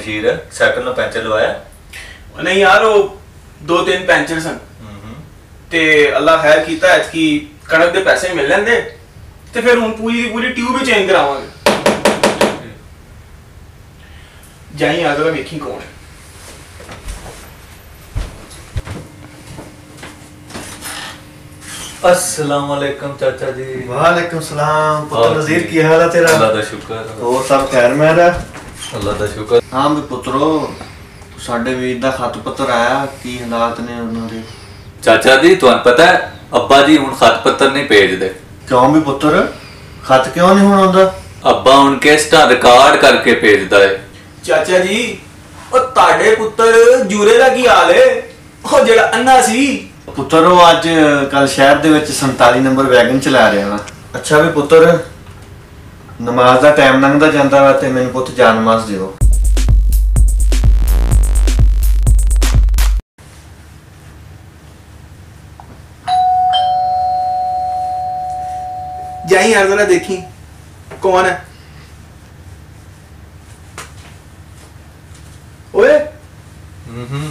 Bashir cycle ਨੂੰ puncture ਲਵਾਇਆ ਉਹ ਨਹੀਂ ਯਾਰ ਉਹ ਦੋ ਤਿੰਨ ਪੈਂਚਰ ਸਨ ਤੇ ਅੱਲਾ ਖੈਰ ਕੀਤਾ ਐ ਕਿ ਕਣਕ ਦੇ ਪੈਸੇ ਮਿਲ ਲੈਂਦੇ ਤੇ ਫਿਰ ਹੁਣ ਪੂਰੀ ਦੀ ਪੂਰੀ ਟਿਊਬ ਹੀ ਚੇਂਜ ਕਰਾਵਾਂਗੇ ਜਾਈ ਆ ਜਰਾ ਵੇਖੀ ਕੌਣ ਹੈ अस्सलाम वालेकुम चाचा जी वालेकुम सलाम और पुत्र नजीर जी। की हाल है तेरा अल्लाह ਦਾ ਸ਼ੁਕਰ ਹੋਰ ਸਭ ਖੈਰ ਮੇਰਾ ਅੱਲਾਹ ਦਾ ਸ਼ੁਕਰ। ਹਾਂ ਵੀ ਪੁੱਤਰੋ ਸਾਡੇ ਵੀਰ ਦਾ ਖਤ ਪੱਤਰ ਆਇਆ ਕੀ ਹਾਲਾਤ ਨੇ ਉਹਨਾਂ ਦੇ? ਚਾਚਾ ਜੀ ਤੁਹਾਨੂੰ ਪਤਾ ਹੈ ਅੱਬਾ ਜੀ ਹੁਣ ਖਤ ਪੱਤਰ ਨਹੀਂ ਭੇਜਦੇ। ਕਿਉਂ ਵੀ ਪੁੱਤਰ? ਖਤ ਕਿਉਂ ਨਹੀਂ ਹੁਣ ਆਉਂਦਾ? ਅੱਬਾ ਹੁਣ ਕਿਸ਼ਤਾਂ ਰਿਕਾਰਡ ਕਰਕੇ ਭੇਜਦਾ ਹੈ ਚਾਚਾ ਜੀ ਉਹ ਤੁਹਾਡੇ ਪੁੱਤਰ ਜੂਰੇ ਦਾ ਕੀ ਹਾਲ ਹੈ ਉਹ ਜਿਹੜਾ ਅੰਨਾ ਸੀ। ਪੁੱਤਰ ਉਹ ਅੱਜ ਕੱਲ ਸ਼ਹਿਰ ਦੇ ਵਿੱਚ 47 ਨੰਬਰ ਵੈਗਨ ਚਲਾ ਰਿਹਾ ਵਾ। ਅੱਛਾ ਵੀ ਪੁੱਤਰ ਨਮਾਜ਼ ਦਾ ਟਾਈਮ ਲੰਘਦਾ ਜਾਂਦਾ ਵਾ ਤੇ ਮੈਨੂੰ ਪੁੱਤ ਜਾਨ ਨਮਾਜ਼ ਦਿਓ ਜਾਈ ਯਾਰ ਜਰਾ ਦੇਖੀ ਕੌਣ ਹੈ ਓਏ हम्म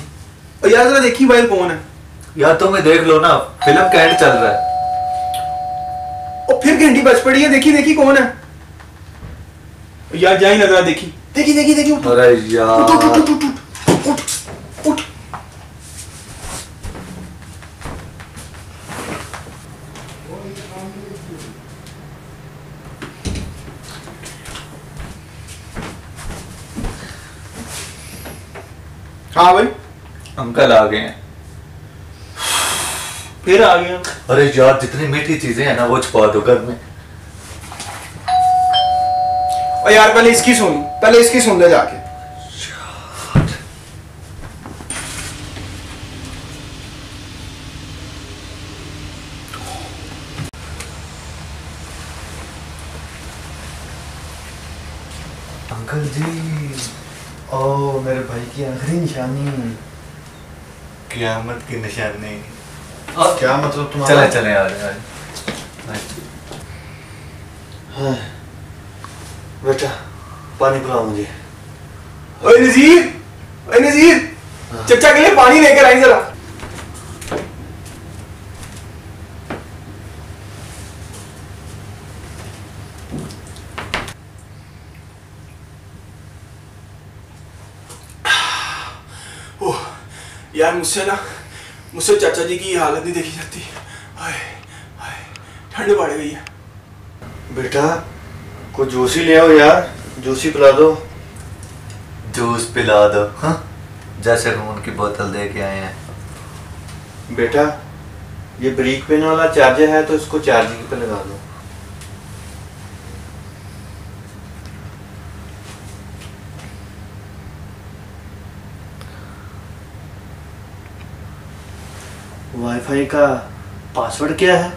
ਉਹ ਯਾਰ ਜਰਾ ਦੇਖੀ ਬਾਈ ਕੌਣ ਹੈ यार तुम्हें देख लो ना फिल्म का एंड चल रहा है ਉਹ ਫਿਰ ਘੰਟੀ ਬਚ ਪੜੀ ਹੈ ਦੇਖੀ ਦੇਖੀ ਕੌਣ ਹੈ यार जा ही नजरा देखी। देखी देखी देखी उठ। अरे यार। उठ उठ उठ उठ उठ उठ। हाँ भाई। अंकल आ गए हैं। फिर आ गए। अरे यार जितनी मीठी चीज़ें हैं ना वो छुपा दो घर में। और यार पहले इसकी सुन पहले इसकी सुन ले जाके। अंकल जी ओ मेरे भाई की आखिरी निशानी। क्यामत की निशानी। क्या मतलब तुम्हारा? चले चले आ रहे हैं हाँ। पानी पिलाओ मुझे। ओए नजीर ओए नजीर चचा के लिए पानी लेकर आई जरा। ओह, यार मुझसे ना मुझसे चाचा जी की हालत नहीं देखी जाती। हाय हाय ठंड बढ़ गई है। बेटा कुछ जूस ही ले आओ यार। जूस ही पिला दो। जूस पिला दो। हाँ जैसे खून की बोतल दे के आए हैं। बेटा ये ब्रीक पेन वाला चार्जर है तो इसको चार्जिंग पे लगा दो। वाईफाई का पासवर्ड क्या है?